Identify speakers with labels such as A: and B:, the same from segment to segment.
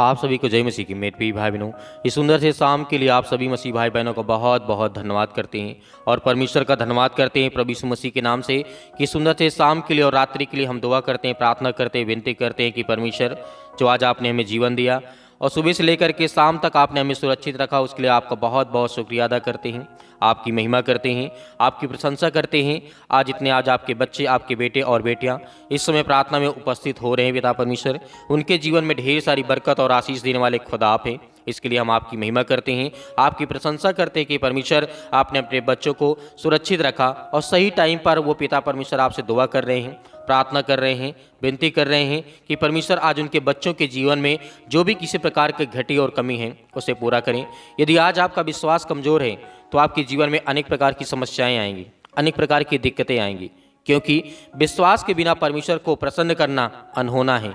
A: आप सभी को जय मसीह की मेरे भाई बहनों, इस सुंदर से शाम के लिए आप सभी मसीह भाई बहनों का बहुत बहुत धन्यवाद करते हैं और परमेश्वर का धन्यवाद करते हैं प्रभु यीशु मसीह के नाम से कि सुंदर से शाम के लिए और रात्रि के लिए हम दुआ करते हैं, प्रार्थना करते हैं, विनती करते हैं कि परमेश्वर, जो आज आपने हमें जीवन दिया और सुबह से लेकर के शाम तक आपने हमें सुरक्षित रखा, उसके लिए आपका बहुत बहुत शुक्रिया अदा करते हैं। आपकी महिमा करते हैं, आपकी प्रशंसा करते हैं। आज इतने आज आपके बच्चे, आपके बेटे और बेटियाँ इस समय प्रार्थना में उपस्थित हो रहे हैं पिता परमेश्वर। उनके जीवन में ढेर सारी बरकत और आशीष देने वाले खुदा आप हैं। इसके लिए हम आपकी महिमा करते हैं, आपकी प्रशंसा करते हैं कि परमेश्वर आपने अपने बच्चों को सुरक्षित रखा और सही टाइम पर वो पिता परमेश्वर आपसे दुआ कर रहे हैं, प्रार्थना कर रहे हैं, विनती कर रहे हैं कि परमेश्वर आज उनके बच्चों के जीवन में जो भी किसी प्रकार की घटी और कमी है, उसे पूरा करें। यदि आज आपका विश्वास कमज़ोर है तो आपके जीवन में अनेक प्रकार की समस्याएँ आएँगी, अनेक प्रकार की दिक्कतें आएँगी, क्योंकि विश्वास के बिना परमेश्वर को प्रसन्न करना अनहोना है।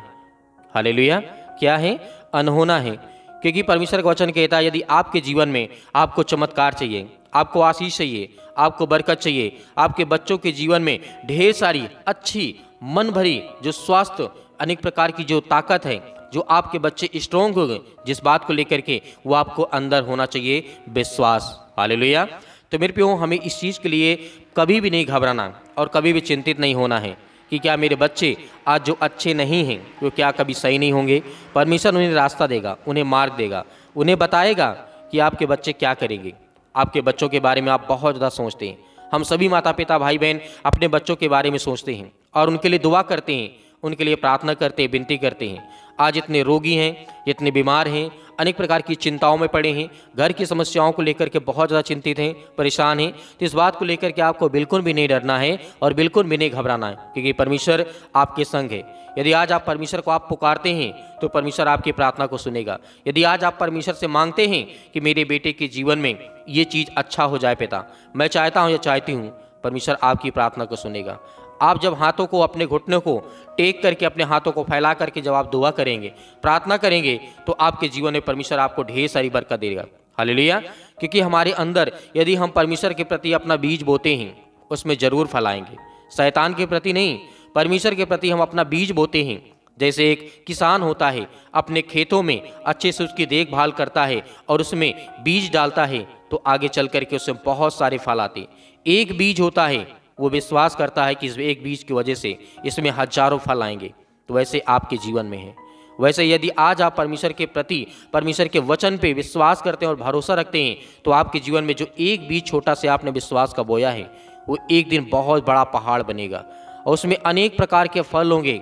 A: हालेलुया। क्या है? अनहोना है। क्योंकि परमेश्वर का वचन कहता है, यदि आपके जीवन में आपको चमत्कार चाहिए, आपको आशीष चाहिए, आपको बरकत चाहिए, आपके बच्चों के जीवन में ढेर सारी अच्छी मन भरी जो स्वास्थ्य अनेक प्रकार की जो ताकत है, जो आपके बच्चे स्ट्रोंग हो गए जिस बात को लेकर के वो आपको अंदर होना चाहिए विश्वास। हालेलुया। तो मेरे प्यो हमें इस चीज़ के लिए कभी भी नहीं घबराना और कभी भी चिंतित नहीं होना है। कि क्या मेरे बच्चे आज जो अच्छे नहीं हैं, वो क्या कभी सही नहीं होंगे? परमेश्वर उन्हें रास्ता देगा, उन्हें मार्ग देगा, उन्हें बताएगा कि आपके बच्चे क्या करेंगे। आपके बच्चों के बारे में आप बहुत ज़्यादा सोचते हैं। हम सभी माता पिता भाई बहन अपने बच्चों के बारे में सोचते हैं और उनके लिए दुआ करते हैं, उनके लिए प्रार्थना करते हैं, विनती करते हैं। आज इतने रोगी हैं, इतने बीमार हैं अनेक प्रकार की चिंताओं में पड़े हैं, घर की समस्याओं को लेकर के बहुत ज़्यादा चिंतित हैं, परेशान हैं तो इस बात को लेकर के आपको बिल्कुल भी नहीं डरना है और बिल्कुल भी नहीं घबराना है, क्योंकि परमेश्वर आपके संग है। यदि आज आप परमेश्वर को आप पुकारते हैं तो परमेश्वर आपकी प्रार्थना को सुनेगा। यदि आज आप परमेश्वर से मांगते हैं कि मेरे बेटे के जीवन में ये चीज़ अच्छा हो जाए पिता, मैं चाहता हूँ या चाहती हूँ, परमेश्वर आपकी प्रार्थना को सुनेगा। आप जब हाथों को अपने घुटनों को टेक करके अपने हाथों को फैला करके जब आप दुआ करेंगे, प्रार्थना करेंगे तो आपके जीवन में परमेश्वर आपको ढेर सारी बरकत देगा। हालेलुया। क्योंकि हमारे अंदर यदि हम परमेश्वर के प्रति अपना बीज बोते हैं, उसमें ज़रूर फलाएँगे शैतान के प्रति नहीं, परमेश्वर के प्रति हम अपना बीज बोते हैं। जैसे एक किसान होता है, अपने खेतों में अच्छे से उसकी देखभाल करता है और उसमें बीज डालता है तो आगे चल करके उसमें बहुत सारे फल आते एक बीज होता है वो विश्वास करता है कि इस एक बीज की वजह से इसमें हज़ारों फल आएँगे। तो वैसे आपके जीवन में है। वैसे यदि आज आप परमेश्वर के प्रति, परमेश्वर के वचन पे विश्वास करते हैं और भरोसा रखते हैं तो आपके जीवन में जो एक बीज छोटा से आपने विश्वास का बोया है, वो एक दिन बहुत बड़ा पहाड़ बनेगा। और उसमें अनेक प्रकार के फल होंगे।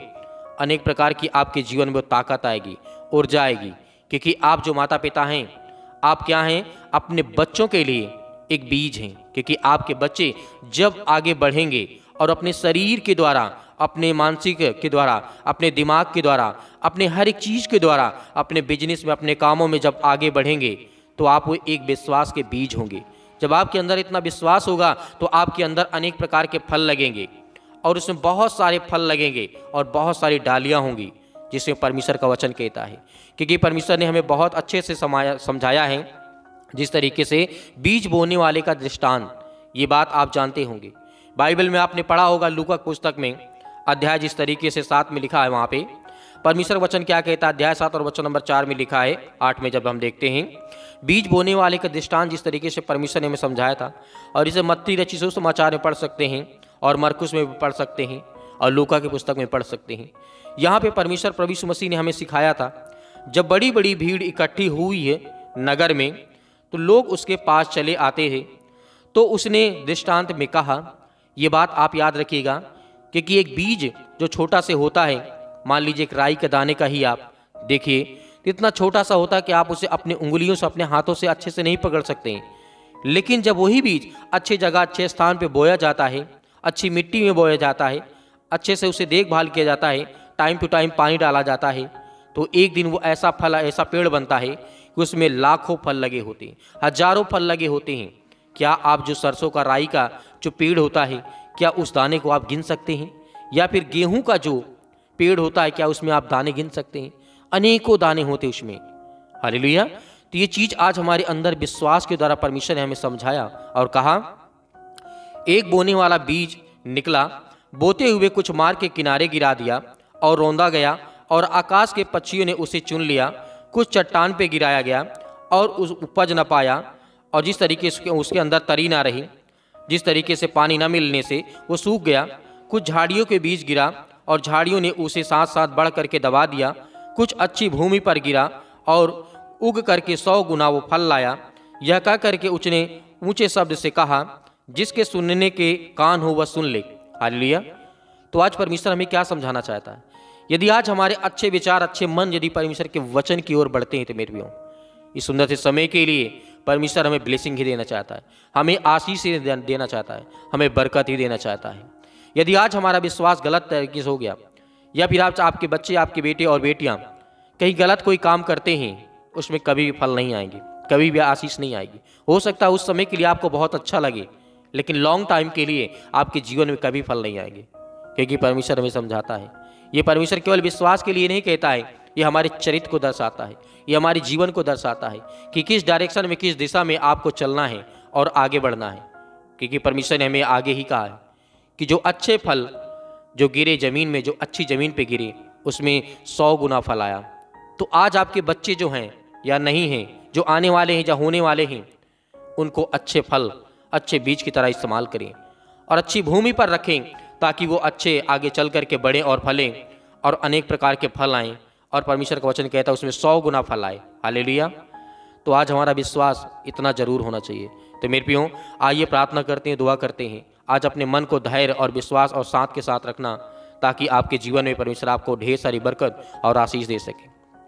A: अनेक प्रकार की आपके जीवन में ताकत आएगी ऊर्जा आएगी क्योंकि आप जो माता पिता हैं, आप क्या हैं? अपने बच्चों के लिए एक बीज हैं, क्योंकि आपके बच्चे जब आगे बढ़ेंगे और अपने शरीर के द्वारा, अपने मानसिक के द्वारा, अपने दिमाग के द्वारा, अपने हर एक चीज़ के द्वारा, अपने बिज़नेस में, अपने कामों में जब आगे बढ़ेंगे तो आप वो एक विश्वास के बीज होंगे। जब आपके अंदर इतना विश्वास होगा तो आपके अंदर अनेक प्रकार के फल लगेंगे और उसमें बहुत सारे फल लगेंगे और बहुत सारी डालियाँ होंगी जिसमें परमेश्वर का वचन कहता है। क्योंकि परमेश्वर ने हमें बहुत अच्छे से समाया, समझाया है जिस तरीके से बीज बोने वाले का दृष्टांत, ये बात आप जानते होंगे। बाइबल में आपने पढ़ा होगा लूका पुस्तक में, अध्याय जिस तरीके से सात में लिखा है वहाँ पे। परमेश्वर वचन क्या कहता है? अध्याय सात और वचन नंबर चार में लिखा है, आठ में जब हम देखते हैं, बीज बोने वाले का दृष्टांत जिस तरीके से परमेश्वर ने हमें समझाया था, और इसे मत्ती रची समाचार में पढ़ सकते हैं, और मरकुश में भी पढ़ सकते हैं, और लूका की पुस्तक में पढ़ सकते हैं। यहाँ पे परमेश्वर प्रभु मसीह ने हमें सिखाया था, जब बड़ी बड़ी भीड़ इकट्ठी हुई है नगर में तो लोग उसके पास चले आते हैं। तो उसने दृष्टांत में कहा, ये बात आप याद रखिएगा क्योंकि एक बीज जो छोटा से होता है, मान लीजिए एक राई के दाने का ही आप देखिए, इतना छोटा सा होता है कि आप उसे अपने उंगलियों से, अपने हाथों से अच्छे से नहीं पकड़ सकते लेकिन जब वही बीज अच्छे जगह, अच्छे स्थान पर बोया जाता है, अच्छी मिट्टी में बोया जाता है, अच्छे से उसे देखभाल किया जाता है, टाइम टू टाइम पानी डाला जाता है तो एक दिन वो ऐसा फल, ऐसा पेड़ बनता है कि उसमें लाखों फल लगे होते हैं, हज़ारों फल लगे होते हैं। क्या आप जो सरसों का राई का जो पेड़ होता है, क्या उस दाने को आप गिन सकते हैं? या फिर गेहूँ का जो पेड़ होता है, क्या उसमें आप दाने गिन सकते हैं? अनेकों दाने होते उसमें। हालेलुया। तो ये चीज़ आज हमारे अंदर विश्वास के द्वारा परमेश्वर ने हमें समझाया और कहा, एक बोने वाला बीज निकला, बोते हुए कुछ मार के किनारे गिरा दिया और रौंदा गया और आकाश के पक्षियों ने उसे चुन लिया। कुछ चट्टान पे गिराया गया और उस उपज न पाया और जिस तरीके से उसके अंदर तरी ना रही, जिस तरीके से पानी न मिलने से वो सूख गया, कुछ झाड़ियों के बीच गिरा और झाड़ियों ने उसे साथ साथ बढ़ करके दबा दिया, कुछ अच्छी भूमि पर गिरा और उग करके सौ गुना वो फल लाया। यह कह करके उसने ऊँचे शब्द से कहा, जिसके सुनने के कान हो वह सुन ले। हालेलुया। तो आज परमेश्वर हमें क्या समझाना चाहता है? यदि आज हमारे अच्छे विचार, अच्छे मन यदि परमेश्वर के वचन की ओर बढ़ते हैं तो मेरे भी इस सुंदर से समय के लिए परमेश्वर हमें ब्लेसिंग ही देना चाहता है। हमें आशीष ही देना चाहता है। हमें बरकत ही देना चाहता है। यदि आज हमारा विश्वास गलत तरीके से हो गया, या फिर आप, आपके बच्चे, आपके बेटे और बेटियाँ कहीं गलत कोई काम करते हैं, उसमें कभी भी फल नहीं आएँगे, कभी भी आशीष नहीं आएगी। हो सकता है उस समय के लिए आपको बहुत अच्छा लगे, लेकिन लॉन्ग टाइम के लिए आपके जीवन में कभी फल नहीं आएँगे, क्योंकि परमेश्वर हमें समझाता है। ये परमेश्वर केवल विश्वास के लिए नहीं कहता है, ये हमारे चरित्र को दर्शाता है, ये हमारे जीवन को दर्शाता है कि किस डायरेक्शन में, किस दिशा में आपको चलना है और आगे बढ़ना है। क्योंकि परमेश्वर ने हमें आगे ही कहा है कि जो अच्छे फल, जो गिरे ज़मीन में, जो अच्छी ज़मीन पे गिरे, उसमें सौ गुना फल आया। तो आज आपके बच्चे जो हैं या नहीं हैं, जो आने वाले हैं या होने वाले हैं, उनको अच्छे फल, अच्छे बीज की तरह इस्तेमाल करें और अच्छी भूमि पर रखें। ताकि वो अच्छे आगे चल करके बढ़ें और फलें और अनेक प्रकार के फल आएँ। और परमेश्वर का वचन कहता है, उसमें सौ गुना फल आए। हाले तो आज हमारा विश्वास इतना ज़रूर होना चाहिए। तो मेरे पियो आइए प्रार्थना करते हैं, दुआ करते हैं। आज अपने मन को धैर्य और विश्वास और साथ के साथ रखना, ताकि आपके जीवन में परमेश्वर आपको ढेर सारी बरकत और आशीष दे सके।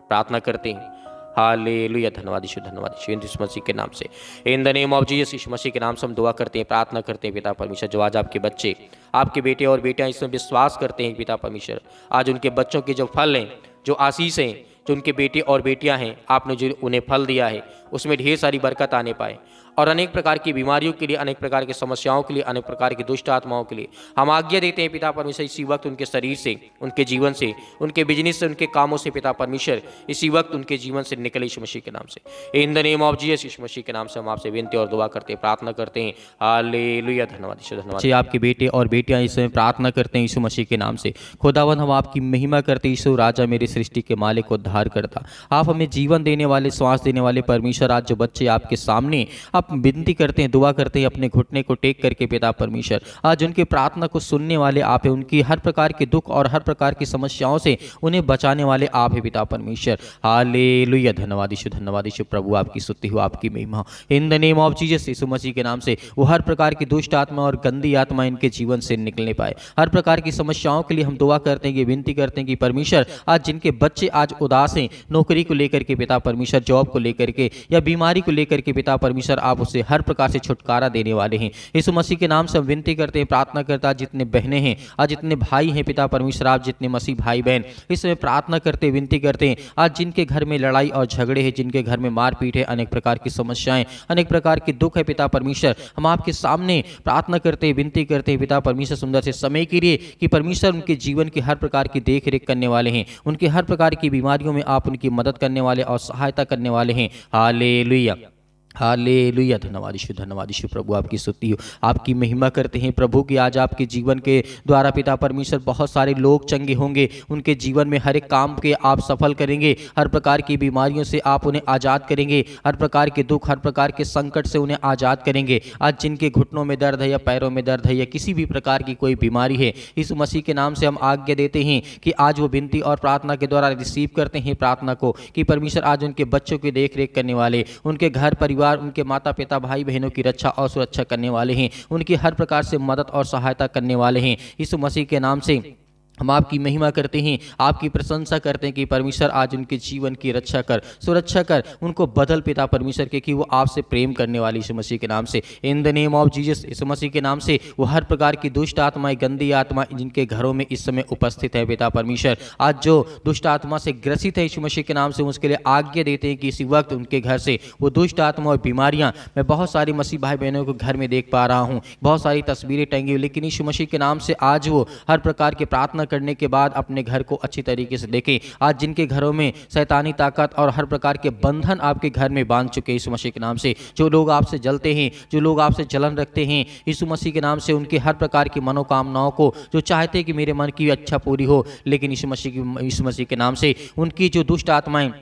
A: प्रार्थना करते हैं। हाले लुया धन्यवाद यीशु धन्यवाद यीशु यीशु मसीह के नाम से। In the name of Jesus Yeshu Masih के नाम से हम दुआ करते हैं, प्रार्थना करते हैं, पिता परमेश्वर, जो आज आपके बच्चे, आपके बेटे और बेटियाँ इसमें विश्वास करते हैं, पिता परमेश्वर, आज उनके बच्चों के जो फल हैं, जो आशीष हैं, जो उनके बेटे और बेटियाँ हैं, आपने जो उन्हें फल दिया है उसमें ढेर सारी बरकत आने पाए। और अनेक प्रकार की बीमारियों के लिए, अनेक प्रकार की समस्याओं के लिए, अनेक प्रकार की दुष्ट आत्माओं के लिए हम आज्ञा देते हैं पिता परमेश्वर, इसी वक्त उनके शरीर से, उनके जीवन से, उनके बिज़नेस से, उनके कामों से पिता परमेश्वर, इसी वक्त उनके जीवन से निकले यीशु मसीह के नाम से। In the name of Jesus Yeshu Masih के नाम से हम आपसे विनती और दुआ करते हैं, प्रार्थना करते हैं। हालेलुया धन्यवाद यीशु, धन्यवाद। आपके बेटे और बेटियाँ इस समय प्रार्थना करते हैं यीशु मसीह के नाम से। खुदावन, हम आपकी महिमा करते यीशु राजा मेरी सृष्टि के मालिक को उद्धार करता आप हमें जीवन देने वाले, श्वास देने वाले परमेश्वर आज जो बच्चे आपके सामने, आप विनती करते हैं, दुआ करते हैं, अपने घुटने को टेक करके पिता परमेश्वर। आज उनकी प्रार्थना को सुनने वाले आप हैं, उनकी हर प्रकार के दुख और हर प्रकार की समस्याओं से उन्हें बचाने वाले आप हैं पिता परमेश्वर। हाले लुया धन्यवाद ईशु धन्यवाद ईशु प्रभु, आपकी स्तुति हो, आपकी महिमा in the name of Jesus Yeshu Masih के नाम से वो हर प्रकार की दुष्ट आत्मा और गंदी आत्मा इनके जीवन से निकलने पाए। हर प्रकार की समस्याओं के लिए हम दुआ करते हैं कि विनती करते हैं कि परमेश्वर, आज जिनके बच्चे आज उदास हैं, नौकरी को लेकर के पिता परमेश्वर, जॉब को लेकर के या बीमारी को लेकर के पिता परमेश्वर, आप उसे हर प्रकार से छुटकारा देने वाले हैं। यीशु मसीह के नाम से हम विनती करते हैं, प्रार्थना करता जितने बहनें हैं, आज जितने भाई हैं पिता परमेश्वर, आप जितने मसीह भाई बहन इसमें प्रार्थना करते विनती करते हैं, आज जिनके घर में लड़ाई और झगड़े हैं, जिनके घर में मारपीट है, अनेक प्रकार की समस्याएँ, अनेक प्रकार के दुख है पिता परमेश्वर, हम आपके सामने प्रार्थना करते विनती करते हैं, पिता परमेश्वर, सुंदर से समय के लिए कि परमेश्वर उनके जीवन की हर प्रकार की देख करने वाले हैं, उनके हर प्रकार की बीमारियों में आप उनकी मदद करने वाले और सहायता करने वाले हैं। हाले เลลูยา हाले लुया धन्यवाद ईश्वर धन्यवाद ईश्वर प्रभु, आपकी स्तुति हो। आपकी महिमा करते हैं प्रभु की आज आपके जीवन के द्वारा पिता परमेश्वर बहुत सारे लोग चंगे होंगे। उनके जीवन में हर एक काम के आप सफल करेंगे। हर प्रकार की बीमारियों से आप उन्हें आज़ाद करेंगे। हर प्रकार के दुख, हर प्रकार के संकट से उन्हें आज़ाद करेंगे। आज जिनके घुटनों में दर्द है या पैरों में दर्द है या किसी भी प्रकार की कोई बीमारी है इस मसीह के नाम से हम आज्ञा देते हैं कि आज वो विनती और प्रार्थना के द्वारा रिसीव करते हैं प्रार्थना को कि परमेश्वर आज उनके बच्चों की देख करने वाले, उनके घर परिवार परिवार, उनके माता पिता भाई बहनों की रक्षा और सुरक्षा करने वाले हैं। उनकी हर प्रकार से मदद और सहायता करने वाले हैं। यीशु मसीह के नाम से हम आपकी महिमा करते हैं, आपकी प्रशंसा करते हैं कि परमेश्वर आज उनके जीवन की रक्षा कर, सुरक्षा कर, उनको बदल पिता परमेश्वर के कि वो आपसे प्रेम करने वाली यीशु मसीह के नाम से। In the name of Jesus Yeshu Masih के नाम से वो हर प्रकार की दुष्ट आत्माएँ गंदी आत्मा जिनके घरों में इस समय उपस्थित है पिता परमेश्वर, आज जो दुष्ट आत्मा से ग्रसित है यीशु मसीह के नाम से, उसके लिए आज्ञा देते हैं कि इसी वक्त उनके घर से वो दुष्ट आत्मा और बीमारियाँ, मैं बहुत सारी मसीह भाई बहनों को घर में देख पा रहा हूँ, बहुत सारी तस्वीरें टंगी हुई, लेकिन यीशु मसीह के नाम से आज वो हर प्रकार के प्रार्थना करने के बाद अपने घर को अच्छी तरीके से देखें। आज जिनके घरों में शैतानी ताकत और हर प्रकार के बंधन आपके घर में बाँध चुके यीशु मसीह के नाम से। जो लोग आपसे जलते हैं, जो लोग आपसे जलन रखते हैं, यीशु मसीह के नाम से उनके हर प्रकार की मनोकामनाओं को, जो चाहते हैं कि मेरे मन की अच्छा पूरी हो, लेकिन यीशु मसीह की, यीशु मसीह के नाम से उनकी जो दुष्ट आत्माएँ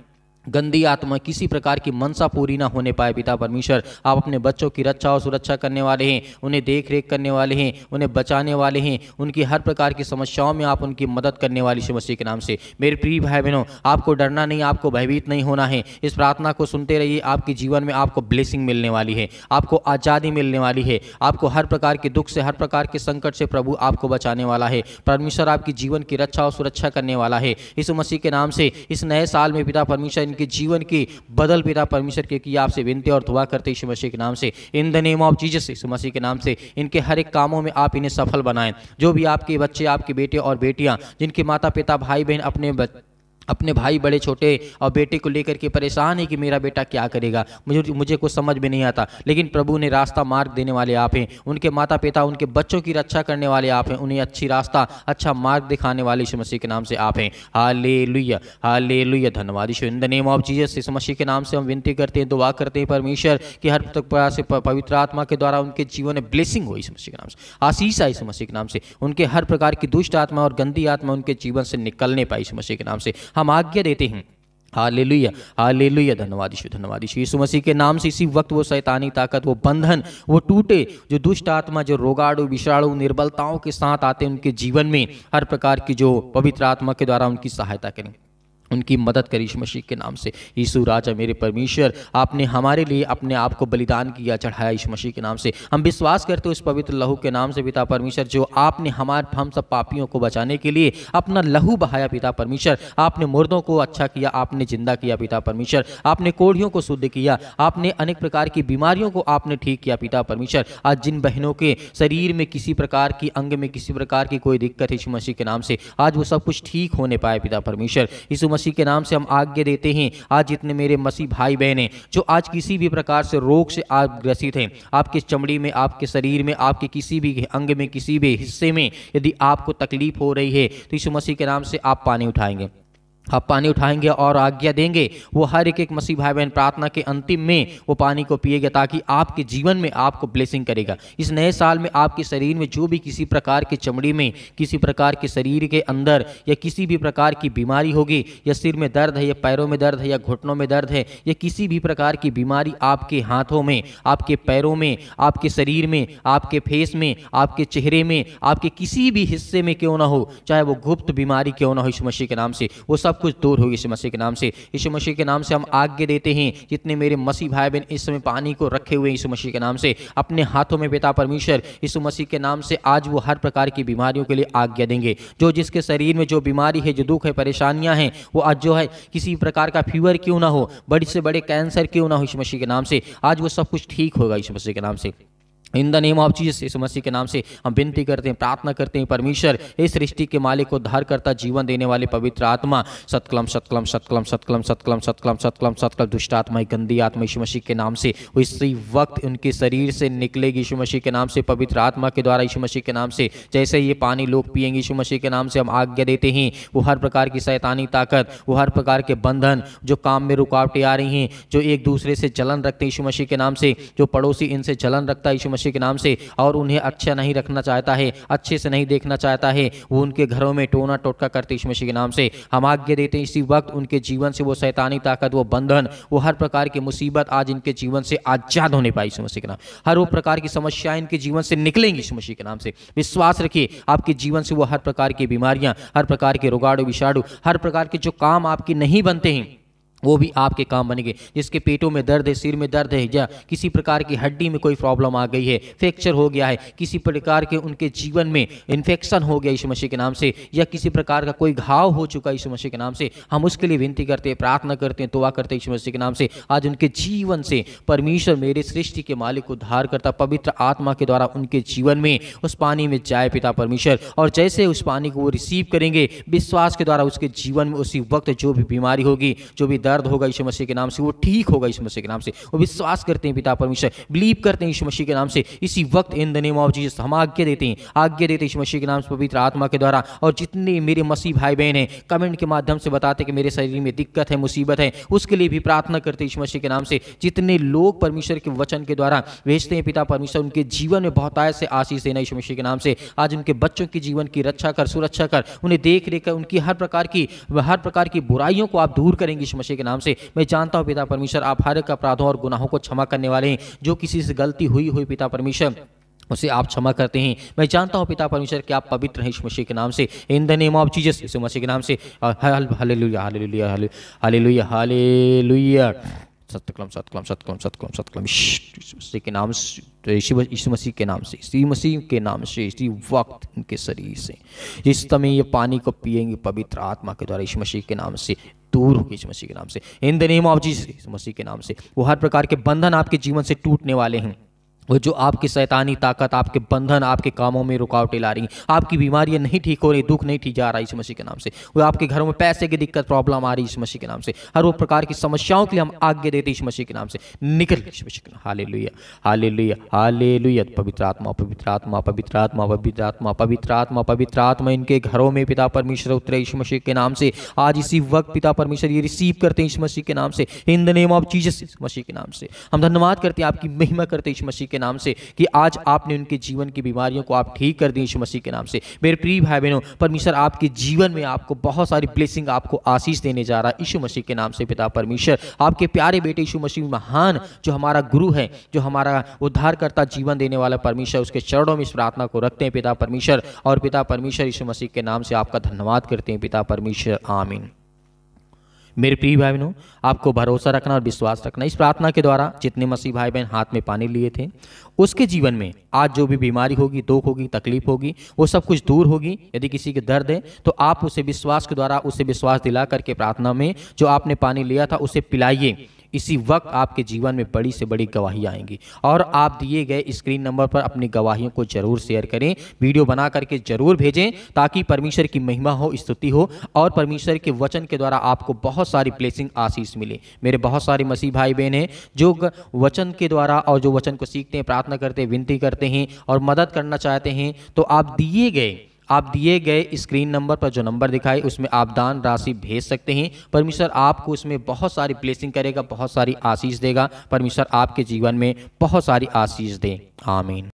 A: गंदी आत्मा किसी प्रकार की मनसा पूरी ना होने पाए, पिता परमेश्वर। आप अपने बच्चों की रक्षा और सुरक्षा करने वाले हैं, उन्हें देख रेख करने वाले हैं, उन्हें बचाने वाले हैं, उनकी हर प्रकार की समस्याओं में आप उनकी मदद करने वाली शिव मसीह के नाम से। मेरे प्रिय भाई बहनों आपको डरना नहीं, आपको भयभीत नहीं होना है। इस प्रार्थना को सुनते रहिए, आपके जीवन में आपको ब्लेसिंग मिलने वाली है, आपको आज़ादी मिलने वाली है, आपको हर प्रकार के दुख से, हर प्रकार के संकट से प्रभु आपको बचाने वाला है। परमेश्वर आपकी जीवन की रक्षा और सुरक्षा करने वाला है। इस मसीह के नाम से, इस नए साल में पिता परमेश्वर इनके जीवन की बदल पिता परमेश्वर के की आपसे विनती और दुआ करते यीशु मसीह के नाम से। In the name of Jesus Yeshu Masih के नाम से। इनके हर एक कामों में आप इन्हें सफल बनाएँ। जो भी आपके बच्चे, आपके बेटे और बेटियाँ, जिनके माता पिता भाई बहन अपने अपने भाई बड़े छोटे और बेटे को लेकर के परेशान है कि मेरा बेटा क्या करेगा? मुझे मुझे कुछ समझ में नहीं आता। लेकिन प्रभु ने रास्ता मार्ग देने वाले आप हैं। उनके माता पिता उनके बच्चों की रक्षा करने वाले आप हैं। उन्हें अच्छी रास्ता अच्छा मार्ग दिखाने वाले इस मसीह के नाम से आप हैं। हाले लुया हाले लुया धन्यवाद ईश्वर in the name of Jesus इस मसीह के नाम से हम विनती करते हैं, दुआ करते हैं परमेश्वर कि हर प्रकार से पवित्र आत्मा के द्वारा उनके जीवन में ब्लेसिंग हो इस मसीह के नाम से। आशीष आई मसीह के नाम से। उनके हर प्रकार की दुष्ट आत्मा और गंदी आत्मा उनके जीवन से निकलने पाई इस मसीह के नाम से। हम आज्ञा देते हैं। हालेलुया हालेलुया। धन्यवाद ईश्वर धन्यवाद ईश्वर यीशु मसीह के नाम से इसी वक्त वो शैतानी ताकत, वो बंधन, वो टूटे, जो दुष्ट आत्मा, जो रोगाणु, विषाणु, निर्बलताओं के साथ आते उनके जीवन में, हर प्रकार की जो पवित्र आत्मा के द्वारा उनकी सहायता करें। उनकी मदद करी यीशु मसीह के नाम से। यीशु राजा, मेरे परमेश्वर, आपने हमारे लिए अपने आप को बलिदान किया, चढ़ाया यीशु मसीह के नाम से। हम विश्वास करते उस पवित्र लहू के नाम से पिता परमेश्वर, जो आपने हमारे, हम सब पापियों को बचाने के लिए अपना लहू बहाया पिता परमेश्वर। आपने मुर्दों को अच्छा किया, आपने ज़िंदा किया पिता परमेश्वर। आपने कोढ़ियों को शुद्ध किया, आपने अनेक प्रकार की बीमारियों को आपने ठीक किया पिता परमेश्वर। आज जिन बहनों के शरीर में किसी प्रकार की, अंग में किसी प्रकार की कोई दिक्कत है यीशु मसीह के नाम से, आज वो सब कुछ ठीक होने पाए पिता परमेश्वर। यीशु मसीह के नाम से हम आज्ञा देते हैं, आज जितने मेरे मसीह भाई बहन हैं, जो आज किसी भी प्रकार से रोग से आप ग्रसित हैं, आपके चमड़ी में, आपके शरीर में, आपके किसी भी अंग में, किसी भी हिस्से में यदि आपको तकलीफ़ हो रही है तो यीशु मसीह के नाम से आप पानी उठाएँगे। आप पानी उठाएँगे और आज्ञा देंगे। वो हर एक एक मसीह भाई बहन प्रार्थना के अंतिम में वो पानी को पिएगा ताकि आपके जीवन में आपको ब्लेसिंग करेगा। इस नए साल में आपके शरीर में जो भी किसी प्रकार के चमड़ी में, किसी प्रकार के शरीर के अंदर या किसी भी प्रकार की बीमारी होगी, या सिर में दर्द है, या पैरों में दर्द है, या घुटनों में दर्द है, या किसी भी प्रकार की बीमारी आपके हाथों में, आपके पैरों में, आपके शरीर में, आपके फेस में, आपके चेहरे में, आपके किसी भी हिस्से में क्यों ना हो, चाहे वो गुप्त बीमारी क्यों ना हो इस मसीह के नाम से। वो सब कुछ दूर होगी यीशु मसीह के नाम से। यीशु मसीह के नाम से हम आज्ञा देते हैं, जितने मेरे मसीह भाई बहन इस समय पानी को रखे हुए यीशु मसीह के नाम से। अपने हाथों में पिता परमेश्वर यीशु मसीह के नाम से आज वो हर प्रकार की बीमारियों के लिए आज्ञा देंगे। जो जिसके शरीर में जो बीमारी है, जो दुख है, परेशानियाँ हैं, वो आज जो है किसी प्रकार का फीवर क्यों ना हो, बड़ी से बड़े कैंसर क्यों ना हो यीशु मसीह के नाम से। आज वो सब कुछ ठीक होगा यीशु मसीह के नाम से। In the name of Jesus इस मसीह के नाम से हम विनती करते हैं, प्रार्थना करते हैं, परमेश्वर इस सृष्टि के मालिक को धार करता जीवन देने वाले पवित्र आत्मा, सतकलम सतकलम सतकलम सतकलम सतकलम सतकलम सतकलम सतकलम दुष्ट आत्मा गंदी आत्मा यीशु मसीह के नाम से इसी वक्त उनके शरीर से निकलेगी यीशु मसीह के नाम से, पवित्र आत्मा के द्वारा यीशु मसीह के नाम से, जैसे ये पानी लोग पिएँगे यीशु मसीह के नाम से हम आज्ञा देते हैं, वो हर प्रकार की शैतानी ताकत, वो हर प्रकार के बंधन, जो काम में रुकावटें आ रही हैं, जो एक दूसरे से जलन रखते यीशु मसीह के नाम से, जो पड़ोसी इनसे जलन रखता है यीशु मसीह के नाम से और उन्हें अच्छा नहीं रखना चाहता है, अच्छे से नहीं देखना चाहता है। वो उनके घरों में टोना टोटका करते ईश मसीह के नाम से। हम आज्ञा देते हैं इसी वक्त उनके जीवन से वो शैतानी ताकत, वो बंधन, वो हर प्रकार की मुसीबत आज इनके जीवन से आज़ाद होने पाई यीशु मसीह के नाम। हर वो प्रकार की समस्याएँ इनके जीवन से निकलेंगी यीशु मसीह के नाम से। विश्वास रखिए, आपके जीवन से वो हर प्रकार की बीमारियाँ, हर प्रकार के रोगाड़ू विषाणु हर प्रकार के जो काम आपके नहीं बनते हैं वो भी आपके काम बनेंगे। जिसके पेटों में दर्द है, सिर में दर्द है या किसी प्रकार की हड्डी में कोई प्रॉब्लम आ गई है, फ्रैक्चर हो गया है, किसी प्रकार के उनके जीवन में इन्फेक्शन हो गया यीशु मसीह के नाम से, या किसी प्रकार का कोई घाव हो चुका यीशु मसीह के नाम से, हम उसके लिए विनती करते हैं, प्रार्थना करते हैं, दुआ करते हैं यीशु मसीह के नाम से। आज उनके जीवन से परमेश्वर मेरे सृष्टि के मालिक को धार करता पवित्र आत्मा के द्वारा उनके जीवन में उस पानी में जाए पिता परमेश्वर, और जैसे उस पानी को वो रिसीव करेंगे, विश्वास के द्वारा उसके जीवन में उसी वक्त जो भी बीमारी होगी, जो भी दर्द होगा यीशु मसीह के नाम से, वो ठीक होगा यीशु मसीह के नाम से। वो विश्वास करते हैं पिता परमेश्वर, बिलीव करते हैं यीशु मसीह के नाम से। इसी वक्त in the name of Jesus हम आज्ञा देते हैं, आज्ञा देते हैं यीशु मसीह के नाम से पवित्र आत्मा के द्वारा। और जितने मेरे मसीह भाई बहन हैं, कमेंट के माध्यम से बताते कि मेरे शरीर में दिक्कत है, मुसीबत है, उसके लिए भी प्रार्थना करते यीशु मसीह के नाम से। जितने लोग परमेश्वर के वचन के द्वारा भेजते हैं पिता परमेश्वर, उनके जीवन में बहुत आय से आशीष देना यीशु मसीह के नाम से। आज उनके बच्चों के जीवन की रक्षा कर, सुरक्षा कर, उन्हें देख रेख कर, उनकी हर प्रकार की, हर प्रकार की बुराइयों को आप दूर करेंगे यीशु मसीह के नाम से। मैं जानता हूँ पिता परमेश्वर, आप हर एक अपराधों और गुनाहों को क्षमा करने वाले हैं। जो किसी से गलती हुई हुई पिता परमेश्वर, उसे आप क्षमा करते हैं। मैं जानता हूँ पिता परमेश्वर कि आप पवित्र हैं मसीह के नाम से। In the name of Jesus Yeshu Masih के नाम से। हाले लुया हाले लुया हाले लुया हालेलुया हालेलुया। सत्यकलम सत्यकलम सत्यकलम सत्यकलम सत्यकलम यीशु के नाम से तो यीशु मसीह के नाम से श्री मसीह के नाम से, इसी वक्त इनके शरीर से, इस समय ये पानी को पिएँगे, पवित्र आत्मा के द्वारा यीशु मसीह के नाम से, दूर होगी इस मसीह के नाम से। In the name of Masih के नाम से, वो हर प्रकार के बंधन आपके जीवन से टूटने वाले हैं। वो जो आपकी शैतानी ताकत, आपके बंधन, आपके कामों में रुकावटें ला रही हैं। आपकी बीमारियाँ नहीं ठीक हो रही, दुख नहीं ठीक जा रहा इस मसीह के नाम से। वो आपके घरों में पैसे की दिक्कत प्रॉब्लम आ रही इस मसीह के नाम से। हर वो प्रकार की समस्याओं के लिए हम आज्ञा देते इस मसीह के नाम से। निकल इस मसीह के नाम। हाले लुया हाले लुया हाले लुया पवित्र आत्मा पवित्र आत्मा पवित्र आत्मा पवित्र आत्मा पवित्र आत्मा पवित्र आत्मा। इनके घरों में पिता परमेश्वर उतरे इस मसीह के नाम से। आज इसी वक्त पिता परमेश्वर ये रिसीव करते हैं इस मसीह के नाम से। In the name of Jesus इस मसीह के नाम से। हम धन्यवाद करते हैं आपकी महिमा करते इस मसीह नाम से कि आज आपने उनके जीवन की बीमारियों को आप ठीक कर दी यीशु मसीह के नाम से। मेरे प्रिय भाई बहनों परमेश्वर आपके जीवन में आपको बहुत सारी ब्लेसिंग आपको आशीष देने जा रहा है यीशु मसीह के नाम से पिता परमेश्वर। आपके प्यारे बेटे यीशु मसीह महान जो हमारा गुरु है, जो हमारा उद्धारकर्ता जीवन देने वाला परमेश्वर, उसके चरणों में इस प्रार्थना को रखते हैं पिता परमेश्वर और पिता परमेश्वर यीशु मसीह के नाम से आपका धन्यवाद करते हैं पिता परमेश्वर। आमीन। मेरे प्रिय भाई बहनों आपको भरोसा रखना और विश्वास रखना। इस प्रार्थना के द्वारा जितने मसीह भाई बहन हाथ में पानी लिए थे, उसके जीवन में आज जो भी बीमारी होगी, दुख होगी, तकलीफ़ होगी, वो सब कुछ दूर होगी। यदि किसी के दर्द है तो आप उसे विश्वास के द्वारा, उसे विश्वास दिला करके प्रार्थना में जो आपने पानी लिया था, उसे पिलाइए। इसी वक्त आपके जीवन में बड़ी से बड़ी गवाही आएँगी। और आप दिए गए स्क्रीन नंबर पर अपनी गवाहियों को ज़रूर शेयर करें, वीडियो बना करके ज़रूर भेजें, ताकि परमेश्वर की महिमा हो, स्तुति हो, और परमेश्वर के वचन के द्वारा आपको बहुत सारी ब्लेसिंग आशीष मिले। मेरे बहुत सारे मसीह भाई बहन हैं, जो वचन के द्वारा और जो वचन को सीखते हैं, प्रार्थना करते हैं, विनती करते हैं, और मदद करना चाहते हैं तो आप दिए गए आप दिए गए स्क्रीन नंबर पर जो नंबर दिखाए उसमें आप दान राशि भेज सकते हैं। परमेश्वर आपको उसमें बहुत सारी ब्लेसिंग करेगा, बहुत सारी आशीष देगा। परमेश्वर आपके जीवन में बहुत सारी आशीष दें। आमीन।